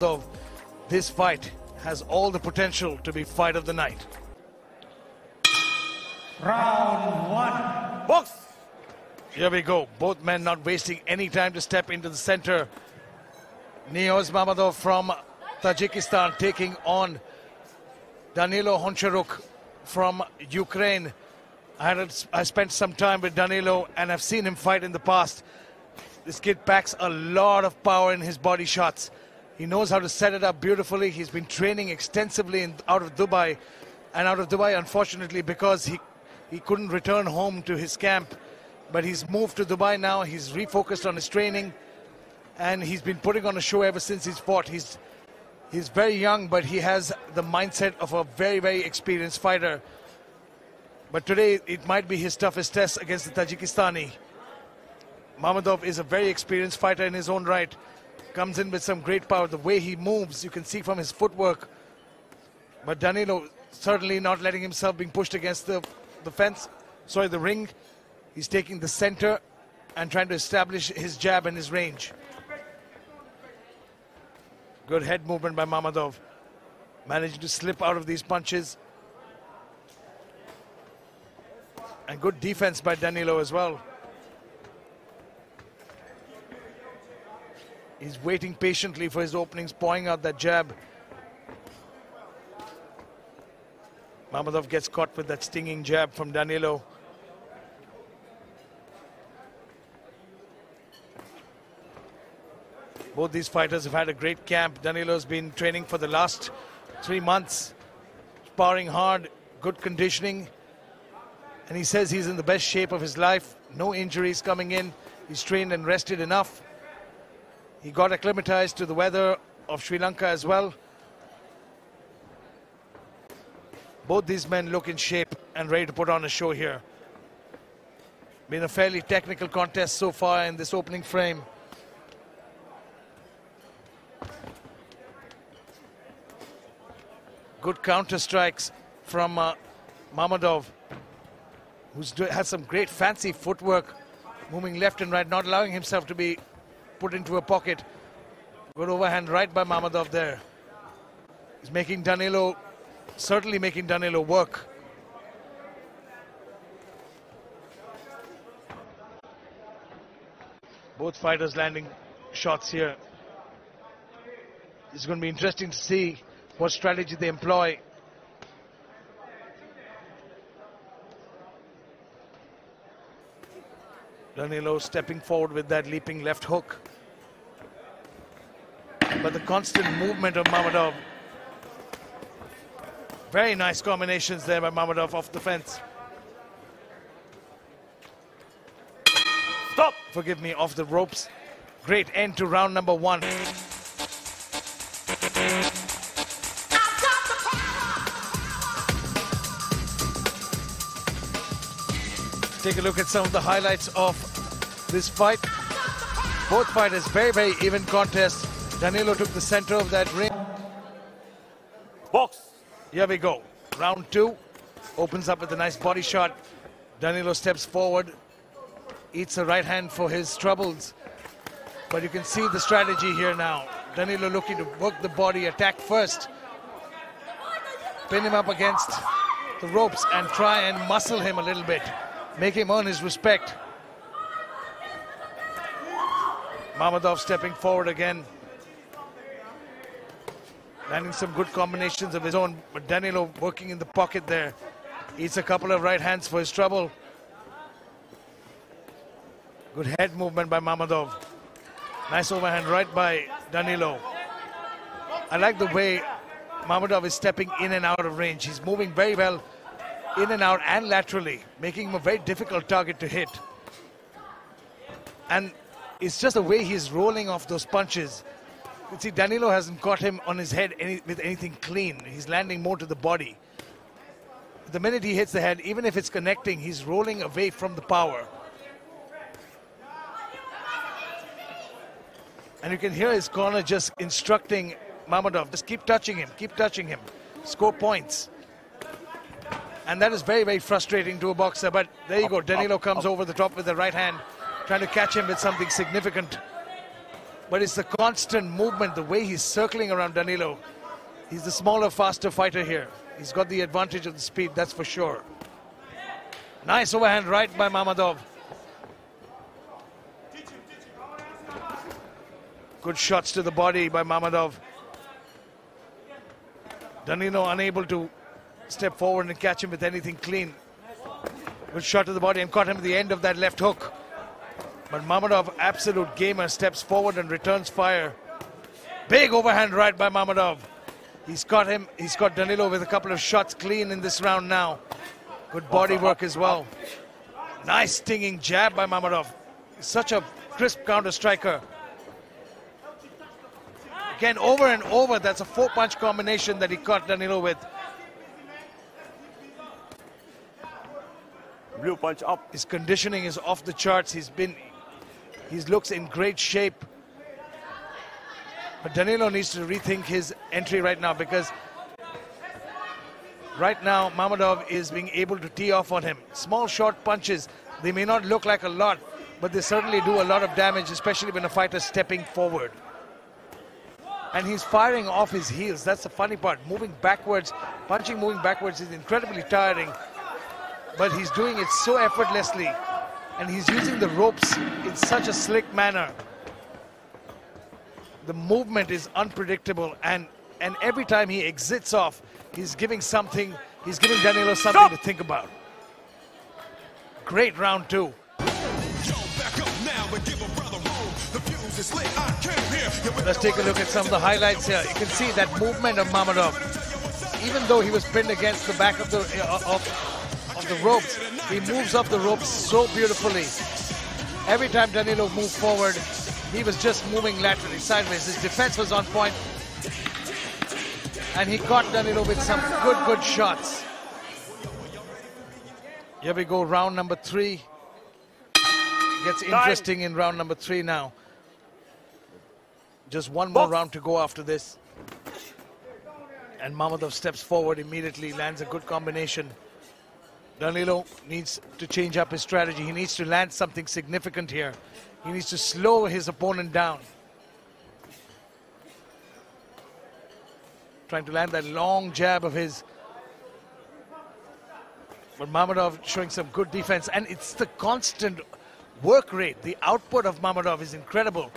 So this fight has all the potential to be fight of the night. Round one. Box! Here we go. Both men not wasting any time to step into the center. Niyozmamadov from Tajikistan taking on Danilo Honcharuk from Ukraine. I, had, I spent some time with Danilo and I've seen him fight in the past. This kid packs a lot of power in his body shots. He knows how to set it up beautifully. He's been training extensively in, out of Dubai. And out of Dubai, unfortunately, because he, he couldn't return home to his camp. But he's moved to Dubai now. He's refocused on his training. And he's been putting on a show ever since he's fought. He's, he's very young, but he has the mindset of a very, very experienced fighter. But today, it might be his toughest test against the Tajikistani. Mamadov is a very experienced fighter in his own right. Comes in with some great power. The way he moves, you can see from his footwork. But Danilo certainly not letting himself being pushed against the, the fence, sorry, the ring. He's taking the center and trying to establish his jab and his range. Good head movement by Mamadov. Managing to slip out of these punches. And good defense by Danilo as well. He's waiting patiently for his openings, pouring out that jab. Mamadov gets caught with that stinging jab from Danilo. Both these fighters have had a great camp. Danilo's been training for the last three months, sparring hard, good conditioning. And he says he's in the best shape of his life. No injuries coming in. He's trained and rested enough. He got acclimatized to the weather of Sri Lanka as well. Both these men look in shape and ready to put on a show here. Been a fairly technical contest so far in this opening frame. Good counter strikes from uh, Mamadov, who's has some great fancy footwork, moving left and right, not allowing himself to be put into a pocket. Good overhand right by Mamadov there. He's making Danilo, certainly making Danilo work. Both fighters landing shots here. It's going to be interesting to see what strategy they employ. Danilo stepping forward with that leaping left hook. But the constant movement of Mamadov. Very nice combinations there by Mamadov off the fence. Stop! Forgive me, off the ropes. Great end to round number one. Take a look at some of the highlights of this fight. Both fighters, very, very even contest. Danilo took the center of that ring. Box. Here we go. Round two. Opens up with a nice body shot. Danilo steps forward. Eats a right hand for his troubles. But you can see the strategy here now. Danilo looking to work the body, attack first. Pin him up against the ropes and try and muscle him a little bit. Make him earn his respect. Mamadov stepping forward again. Landing some good combinations of his own, but Danilo working in the pocket there. Eats a couple of right hands for his trouble. Good head movement by Mamadov. Nice overhand right by Danilo. I like the way Mamadov is stepping in and out of range. He's moving very well in and out and laterally, making him a very difficult target to hit. And it's just the way he's rolling off those punches. You see, Danilo hasn't caught him on his head any, with anything clean. He's landing more to the body. The minute he hits the head, even if it's connecting, he's rolling away from the power. And you can hear his corner just instructing Mamadov, just keep touching him, keep touching him, score points. And that is very, very frustrating to a boxer. But there you go. Danilo comes over the top with the right hand, trying to catch him with something significant. but it's the constant movement, the way he's circling around Danilo. He's the smaller, faster fighter here. He's got the advantage of the speed, that's for sure. Nice overhand right by Mamadov. Good shots to the body by Mamadov. Danilo unable to step forward and catch him with anything clean. Good shot to the body and caught him at the end of that left hook. But Mamadov, absolute gamer, steps forward and returns fire. Big overhand right by Mamadov. He's got him, he's got Danilo with a couple of shots clean in this round now. Good body work as well. Nice stinging jab by Mamadov. Such a crisp counter striker. Again, over and over, that's a four-punch combination that he caught Danilo with. Blue punch up. His conditioning is off the charts. He's been, he looks in great shape. But Danilo needs to rethink his entry right now because right now Mamadov is being able to tee off on him. Small short punches, they may not look like a lot, but they certainly do a lot of damage, especially when a fighter is stepping forward and he's firing off his heels. That's the funny part. Moving backwards, punching moving backwards is incredibly tiring, but he's doing it so effortlessly, and he's using the ropes in such a slick manner. The movement is unpredictable, and, and every time he exits off, he's giving something, he's giving Danilo something Stop. to think about. Great round two. Let's take a look at some of the highlights here. You can see that movement of Mamadov. Even though he was pinned against the back of the uh, of, of the ropes, he moves up the ropes so beautifully. Every time Danilo moved forward, he was just moving laterally, sideways. His defense was on point, and he caught Danilo with some good, good shots. Here we go, round number three. Gets interesting in round number three now. Just one more round to go after this. And Mamadov steps forward immediately, lands a good combination. Danilo needs to change up his strategy. He needs to land something significant here. He needs to slow his opponent down. Trying to land that long jab of his. But Mamadov showing some good defense. And it's the constant work rate. The output of Mamadov is incredible.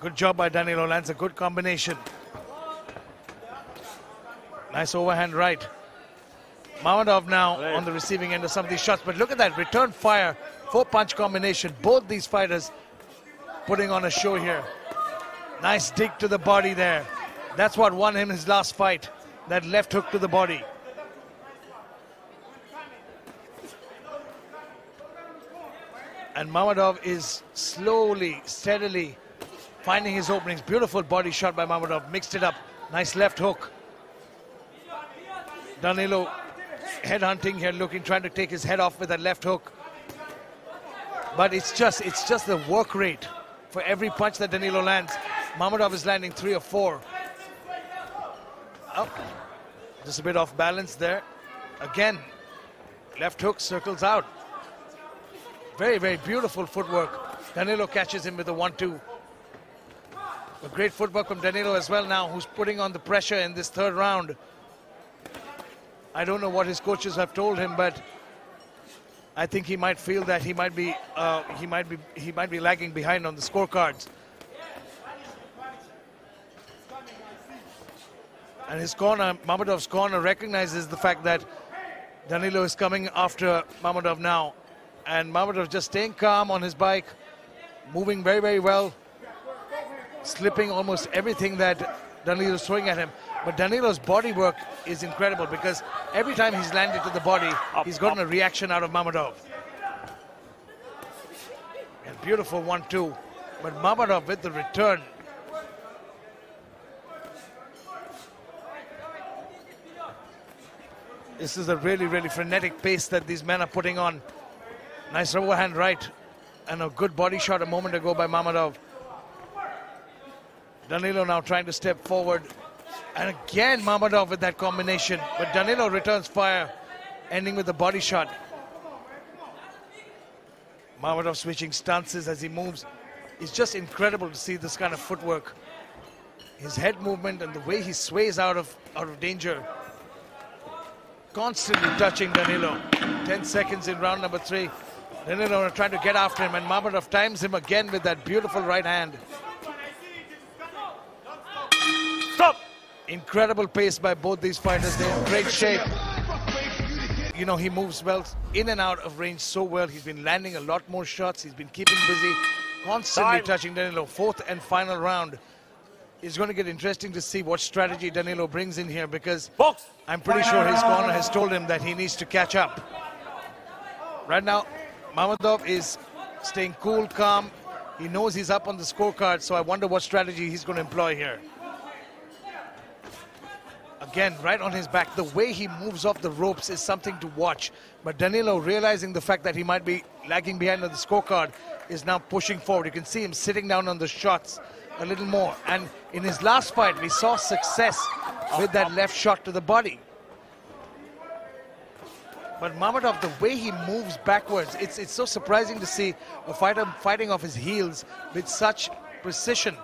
Good job by Danilo. Lands a good combination. Nice overhand right. Mamadov now on the receiving end of some of these shots. But look at that return fire, four punch combination. Both these fighters putting on a show here. Nice dig to the body there. That's what won him his last fight. That left hook to the body. And Mamadov is slowly, steadily finding his openings. Beautiful body shot by Mamadov. Mixed it up. Nice left hook. Danilo head hunting here, looking, trying to take his head off with that left hook. But it's just, it's just the work rate for every punch that Danilo lands. Mamadov is landing three or four. Up. Just a bit off balance there. Again, left hook circles out. Very, very beautiful footwork. Danilo catches him with a one-two. A great footwork from Danilo as well now, who's putting on the pressure in this third round. I don't know what his coaches have told him, but I think he might feel that he might be uh, he might be he might be lagging behind on the scorecards. And his corner, Mamadov's corner, recognizes the fact that Danilo is coming after Mamadov now. And Mamadov just staying calm on his bike, moving very, very well slipping almost everything that Danilo is throwing at him. But Danilo's body work is incredible because every time he's landed to the body, up, he's gotten up. a reaction out of Mamadov. And beautiful one-two. But Mamadov with the return. This is a really, really frenetic pace that these men are putting on. Nice overhand right and a good body shot a moment ago by Mamadov. Danilo now trying to step forward. And again, Mamadov with that combination. But Danilo returns fire, ending with a body shot. Mamadov switching stances as he moves. It's just incredible to see this kind of footwork. His head movement and the way he sways out of out of danger. Constantly touching Danilo. 10 seconds in round number three. Danilo trying to get after him and Mamadov times him again with that beautiful right hand. Incredible pace by both these fighters. They're in great shape. You know, he moves well in and out of range so well. He's been landing a lot more shots. He's been keeping busy, constantly Time. touching Danilo. Fourth and final round. It's going to get interesting to see what strategy Danilo brings in here because Box! I'm pretty sure his corner has told him that he needs to catch up. Right now, Mamadov is staying cool, calm. He knows he's up on the scorecard, so I wonder what strategy he's going to employ here. Again, right on his back. The way he moves off the ropes is something to watch. But Danilo, realizing the fact that he might be lagging behind on the scorecard, is now pushing forward. You can see him sitting down on the shots a little more. And in his last fight, we saw success with that left shot to the body. But Mamadov, the way he moves backwards, it's, it's so surprising to see a fighter fighting off his heels with such precision.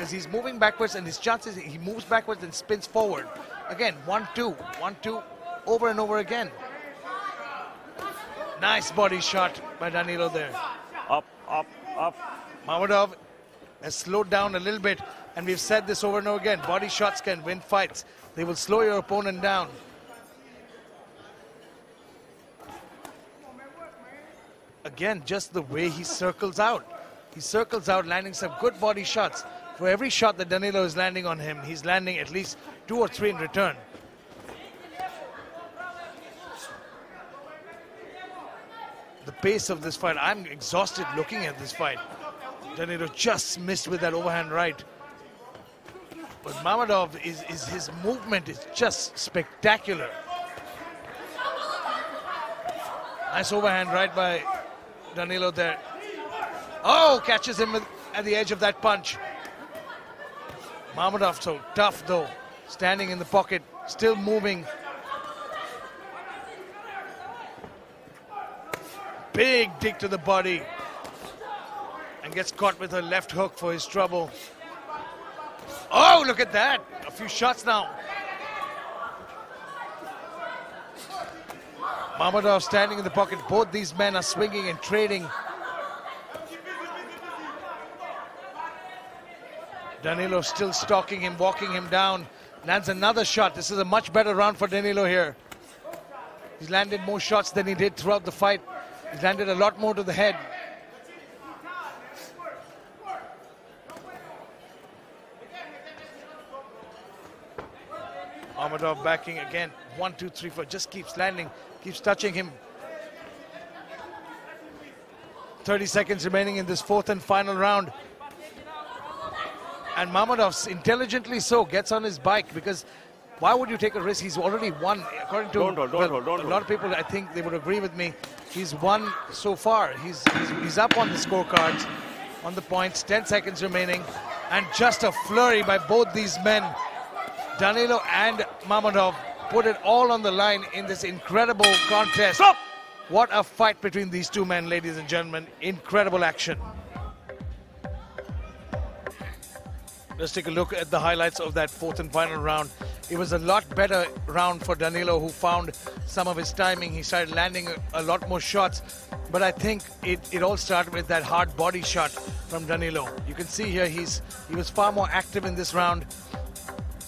Because he's moving backwards and his chances, he moves backwards and spins forward. Again, one, two, one, two, over and over again. Nice body shot by Danilo there. Up, up, up. Mamadov has slowed down a little bit, and we've said this over and over again. Body shots can win fights. They will slow your opponent down. Again, just the way he circles out. He circles out, landing some good body shots. For every shot that Danilo is landing on him, he's landing at least two or three in return. The pace of this fight, I'm exhausted looking at this fight. Danilo just missed with that overhand right. But Mamadov is, is his movement is just spectacular. Nice overhand right by Danilo there. Oh, catches him at the edge of that punch. Mamadov so tough though, standing in the pocket, still moving. Big dig to the body and gets caught with a left hook for his trouble. Oh, look at that. A few shots now. Mamadov standing in the pocket. Both these men are swinging and trading. Danilo still stalking him, walking him down. Lands another shot. This is a much better round for Danilo here. He's landed more shots than he did throughout the fight. He's landed a lot more to the head. Mamadov backing again. One, two, three, four. Just keeps landing, keeps touching him. 30 seconds remaining in this fourth and final round. And Mamadov, intelligently so, gets on his bike because why would you take a risk? He's already won. According to Don't hold, don't well, hold, don't a lot of people, I think they would agree with me. He's won so far. He's, he's, he's up on the scorecards, on the points. 10 seconds remaining. And just a flurry by both these men. Danilo and Mamadov put it all on the line in this incredible contest. Stop! What a fight between these two men, ladies and gentlemen. Incredible action. Let's take a look at the highlights of that fourth and final round. It was a lot better round for Danilo, who found some of his timing. He started landing a, lot more shots. But I think it, it all started with that hard body shot from Danilo. You can see here he's he was far more active in this round.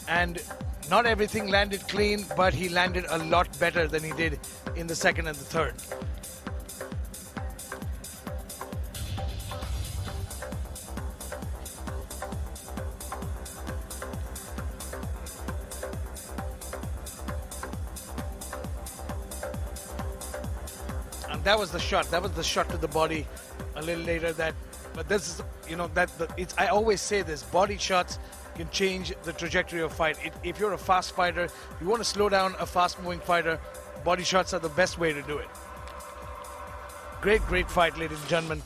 And not everything landed clean, but he landed a lot better than he did in the second and the third. That was the shot. That was the shot to the body a little later. That, but this is, you know, that the, it's. I always say this: body shots can change the trajectory of fight. It, if you're a fast fighter, you want to slow down a fast-moving fighter. Body shots are the best way to do it. Great, great fight, ladies and gentlemen.